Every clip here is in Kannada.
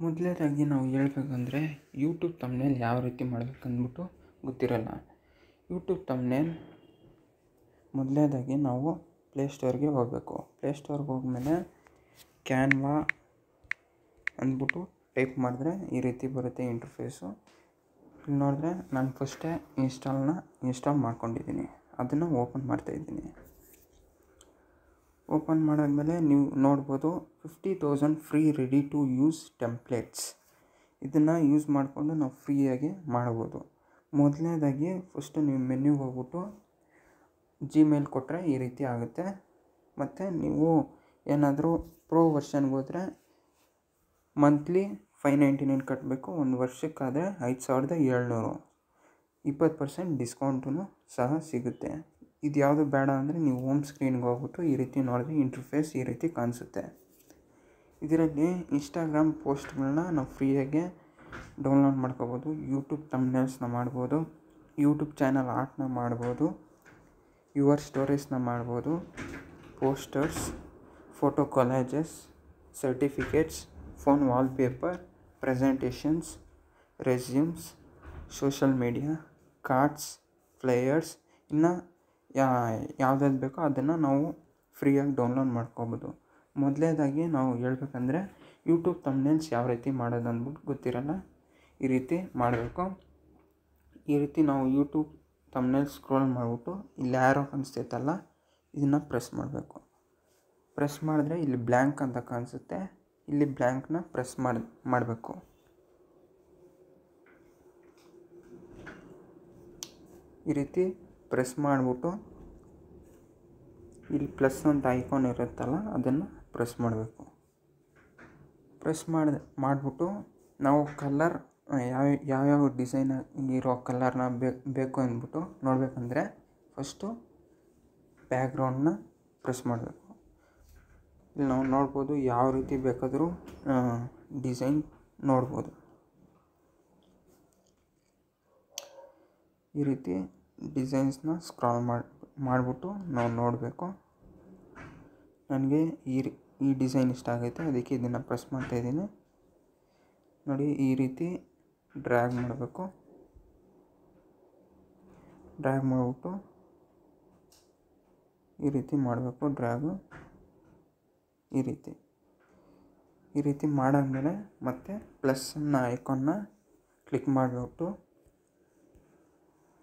ಮೊದಲನೇದಾಗಿ ನಾವು ಹೇಳ್ಬೇಕಂದ್ರೆ ಯೂಟ್ಯೂಬ್ ತಮ್ನೇಲ್ ಯಾವ ರೀತಿ ಮಾಡಬೇಕಂದ್ಬಿಟ್ಟು ಗೊತ್ತಿರಲ್ಲ. ಯೂಟ್ಯೂಬ್ ತಮ್ನೇಲ್ ಮೊದಲನೇದಾಗಿ ನಾವು ಪ್ಲೇಸ್ಟೋರ್ಗೆ ಹೋಗಬೇಕು. ಪ್ಲೇಸ್ಟೋರ್ಗೆ ಹೋದ್ಮೇಲೆ ಕ್ಯಾನ್ವಾ ಅಂದ್ಬಿಟ್ಟು ಟೈಪ್ ಮಾಡಿದ್ರೆ ಈ ರೀತಿ ಬರುತ್ತೆ ಇಂಟರ್ಫೇಸು ನೋಡಿದ್ರೆ ನಾನು ಫಸ್ಟೇ ಇನ್ಸ್ಟಾಲ್ನ ಇನ್ಸ್ಟಾಲ್ ಮಾಡ್ಕೊಂಡಿದ್ದೀನಿ. ಅದನ್ನು ಓಪನ್ ಮಾಡ್ತಾಯಿದ್ದೀನಿ ಓಪನ್ ಮಾಡಾದಮೇಲೆ ನೀವು ನೋಡ್ಬೋದು fifty thousand free ready to use templates. ಇದನ್ನು ಯೂಸ್ ಮಾಡಿಕೊಂಡು ನಾವು ಫ್ರೀಯಾಗಿ ಮಾಡ್ಬೋದು. ಮೊದಲನೇದಾಗಿ ಫಸ್ಟು ನೀವು ಮೆನ್ಯೂಗೆ ಹೋಗ್ಬಿಟ್ಟು ಜಿಮೇಲ್ ಕೊಟ್ಟರೆ ಈ ರೀತಿ ಆಗುತ್ತೆ. ಮತ್ತು ನೀವು ಏನಾದರೂ ಪ್ರೋ ವರ್ಷನ್ಗೆ ಹೋದರೆ ಮಂತ್ಲಿ ಫೈವ್ ನೈಂಟಿ ನೈನ್ ಕಟ್ಟಬೇಕು ಒಂದು ವರ್ಷಕ್ಕಾದರೆ ಐದು ಸಾವಿರದ ಏಳ್ನೂರು. ಇಪ್ಪತ್ತು ಪರ್ಸೆಂಟ್ ಡಿಸ್ಕೌಂಟೂ ಸಹ ಸಿಗುತ್ತೆ. ಇದು ಯಾವುದು ಬೇಡ ಅಂದರೆ ನೀವು ಹೋಮ್ ಸ್ಕ್ರೀನ್ಗೆ ಹೋಗ್ಬಿಟ್ಟು ಈ ರೀತಿ ನೋಡಿದ್ರೆ ಇಂಟರ್ಫೇಸ್ ಈ ರೀತಿ ಕಾಣಿಸುತ್ತೆ. ಇದರಲ್ಲಿ ಇನ್ಸ್ಟಾಗ್ರಾಮ್ ಪೋಸ್ಟ್ಗಳನ್ನ ನಾವು ಫ್ರೀಯಾಗೆ ಡೌನ್ಲೋಡ್ ಮಾಡ್ಕೋಬೋದು, ಯೂಟ್ಯೂಬ್ ತಮ್ನೇಲ್ಸ್ನ ಮಾಡ್ಬೋದು, ಯೂಟ್ಯೂಬ್ ಚಾನಲ್ ಆರ್ಟ್ನ ಮಾಡ್ಬೋದು, ಯುವರ್ ಸ್ಟೋರೀಸ್ನ ಮಾಡ್ಬೋದು, posters, photo collages certificates phone wallpaper presentations resumes social media cards flyers ಇನ್ನು ಯಾ ಯಾವ್ದು ಬೇಕೋ ಅದನ್ನು ನಾವು ಫ್ರೀಯಾಗಿ ಡೌನ್ಲೋಡ್ ಮಾಡ್ಕೋಬೋದು. ಮೊದಲನೇದಾಗಿ ನಾವು ಹೇಳ್ಬೇಕಂದ್ರೆ ಯೂಟ್ಯೂಬ್ ತಮ್ನೇಲ್ಸ್ ಯಾವ ರೀತಿ ಮಾಡೋದು ಅಂದ್ಬಿಟ್ಟು ಗೊತ್ತಿರಲ್ಲ? ಈ ರೀತಿ ಮಾಡಬೇಕು. ಈ ರೀತಿ ನಾವು ಯೂಟ್ಯೂಬ್ ತಮ್ನೇಲ್ ಸ್ಕ್ರೋಲ್ ಮಾಡಿಬಿಟ್ಟು ಇಲ್ಲಿ ಯಾರೋ ಕಾಣಿಸ್ತೈತಲ್ಲ, ಇದನ್ನು ಪ್ರೆಸ್ ಮಾಡಬೇಕು. ಪ್ರೆಸ್ ಮಾಡಿದ್ರೆ ಇಲ್ಲಿ ಬ್ಲ್ಯಾಂಕ್ ಅಂತ ಕಾಣಿಸುತ್ತೆ. ಇಲ್ಲಿ ಬ್ಲ್ಯಾಂಕ್ನ ಪ್ರೆಸ್ ಮಾಡಿ, ಮಾಡಬೇಕು. ಈ ರೀತಿ ಪ್ರೆಸ್ ಮಾಡಿಬಿಟ್ಟು ಇಲ್ಲಿ ಪ್ಲಸ್ ಅಂತ ಐಕಾನ್ ಇರುತ್ತಲ್ಲ, ಅದನ್ನು ಪ್ರೆಸ್ ಮಾಡಬೇಕು. ಪ್ರೆಸ್ ಮಾಡಿ, ಮಾಡಿಬಿಟ್ಟು ನಾವು ಕಲರ್ ಯಾವ, ಯಾವ್ಯಾವ ಡಿಸೈನ್ ಇರೋ ಕಲರ್ನ ಬೇಕು ಅಂದ್ಬಿಟ್ಟು ನೋಡಬೇಕಂದ್ರೆ ಫಸ್ಟು ಬ್ಯಾಕ್ಗ್ರೌಂಡನ್ನ ಪ್ರೆಸ್ ಮಾಡಬೇಕು. ಇಲ್ಲಿ ನಾವು ನೋಡ್ಬೋದು ಯಾವ ರೀತಿ ಬೇಕಾದರೂ ಡಿಸೈನ್ ನೋಡ್ಬೋದು. ಈ ರೀತಿ ಡಿಸೈನ್ಸ್ನ ಸ್ಕ್ರಾಲ್ ಮಾಡಿ, ಮಾಡಿಬಿಟ್ಟು ನಾವು ನೋಡಬೇಕು. ನನಗೆ ಈ ಈ ಡಿಸೈನ್ ಇಷ್ಟ ಆಗೈತೆ, ಅದಕ್ಕೆ ಇದನ್ನು ಪ್ರೆಸ್ ಮಾಡ್ತಾಯಿದ್ದೀನಿ ನೋಡಿ, ಈ ರೀತಿ ಡ್ರ್ಯಾಗ್ ಮಾಡಬೇಕು. ಡ್ರ್ಯಾಗ್ ಮಾಡಿಬಿಟ್ಟು ಈ ರೀತಿ ಮಾಡಬೇಕು, ಡ್ರ್ಯಾಗು. ಈ ರೀತಿ. ಈ ರೀತಿ ಮಾಡಾದ್ಮೇಲೆ ಮತ್ತೆ ಪ್ಲಸ್ನ ಐಕಾನ್ನ ಕ್ಲಿಕ್ ಮಾಡಿಬಿಟ್ಟು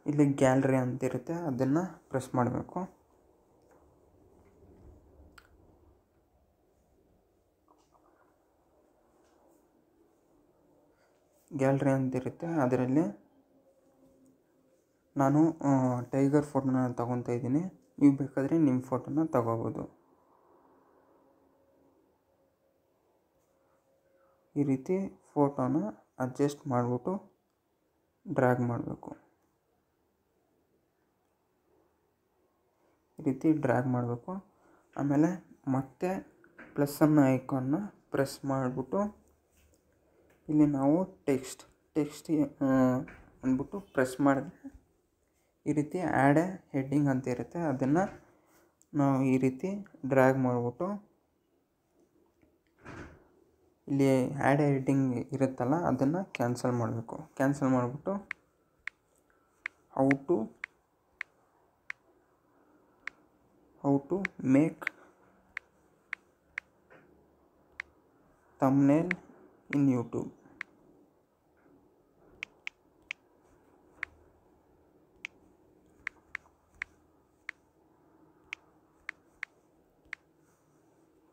ಇಲ್ಲಿ ಗ್ಯಾಲ್ರಿ ಅಂತಿರುತ್ತೆ ಅದನ್ನು ಪ್ರೆಸ್ ಮಾಡಬೇಕು. ಗ್ಯಾಲ್ರಿ ಅಂತಿರುತ್ತೆ ಅದರಲ್ಲಿ ನಾನು ಟೈಗರ್ ಫೋಟೋನ ತಗೊತಾ ಇದ್ದೀನಿ. ನೀವು ಬೇಕಾದರೆ ನಿಮ್ಮ ಫೋಟೋನ ತಗೋಬೋದು. ಈ ರೀತಿ ಫೋಟೋನ ಅಡ್ಜಸ್ಟ್ ಮಾಡಿಬಿಟ್ಟು ಡ್ರ್ಯಾಗ್ ಮಾಡಬೇಕು ಈ ರೀತಿ ಡ್ರ್ಯಾಗ್ ಮಾಡಬೇಕು. ಆಮೇಲೆ ಮತ್ತೆ ಪ್ಲಸ್ ಪ್ಲಸ್ಸನ್ನು ಐಕಾನ್ನ ಪ್ರೆಸ್ ಮಾಡಿಬಿಟ್ಟು ಇಲ್ಲಿ ನಾವು ಟೆಕ್ಸ್ಟ್ ಟೆಕ್ಸ್ಟ್ ಅಂದ್ಬಿಟ್ಟು ಪ್ರೆಸ್ ಮಾಡಿದ್ರೆ ಈ ರೀತಿ ಆ್ಯಡ್ ಹೆಡ್ಡಿಂಗ್ ಅಂತ ಇರುತ್ತೆ. ಅದನ್ನು ನಾವು ಈ ರೀತಿ ಡ್ರ್ಯಾಗ್ ಮಾಡಿಬಿಟ್ಟು ಇಲ್ಲಿ ಆ್ಯಡ್ ಎಡಿಟಿಂಗ್ ಇರುತ್ತಲ್ಲ, ಅದನ್ನು ಕ್ಯಾನ್ಸಲ್ ಮಾಡಬೇಕು. ಕ್ಯಾನ್ಸಲ್ ಮಾಡಿಬಿಟ್ಟು out how to make thumbnail in YouTube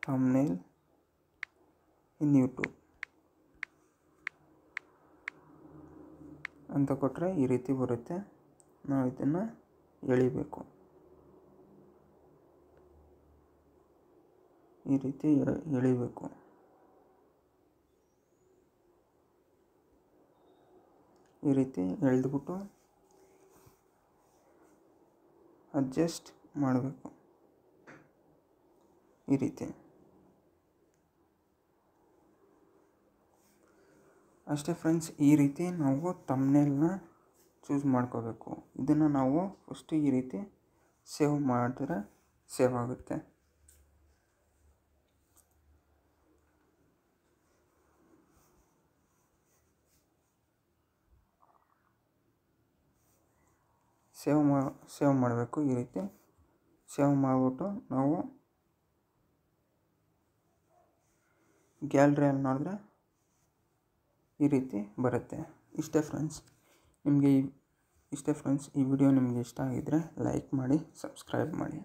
thumbnail in YouTube ಅಂತ ಕೊಟ್ಟರೆ ಈ ರೀತಿ ಬರುತ್ತೆ. ನಾವು ಇದನ್ನು ಎಳಿಬೇಕು. ಈ ರೀತಿ ಎಳಿಬೇಕು. ಈ ರೀತಿ ಎಳೆದ್ಬಿಟ್ಟು ಅಡ್ಜಸ್ಟ್ ಮಾಡಬೇಕು. ಈ ರೀತಿ. ಅಷ್ಟೇ ಫ್ರೆಂಡ್ಸ್, ಈ ರೀತಿ ನಾವು ತಮ್ನೇಲ್ನ ಚೂಸ್ ಮಾಡ್ಕೋಬೇಕು. ಇದನ್ನು ನಾವು ಫಸ್ಟು ಈ ರೀತಿ ಸೇವ್ ಮಾಡಿದ್ರೆ ಸೇವ್ ಆಗುತ್ತೆ. ಸೇವ್ ಮಾ, ಸೇವ್ ಮಾಡಬೇಕು ಈ ರೀತಿ. ಸೇವ್ ಮಾಡಿಬಿಟ್ಟು ನಾವು ಗ್ಯಾಲ್ರಿಯಲ್ಲಿ ನೋಡಿದ್ರೆ ಈ ರೀತಿ ಬರುತ್ತೆ. ಇಷ್ಟೇ ಫ್ರೆಂಡ್ಸ್ ನಿಮಗೆ ಇಷ್ಟೇ ಫ್ರೆಂಡ್ಸ್ ಈ ವಿಡಿಯೋ ನಿಮಗೆ ಇಷ್ಟ ಆಗಿದ್ದರೆ ಲೈಕ್ ಮಾಡಿ ಸಬ್ಸ್ಕ್ರೈಬ್ ಮಾಡಿ.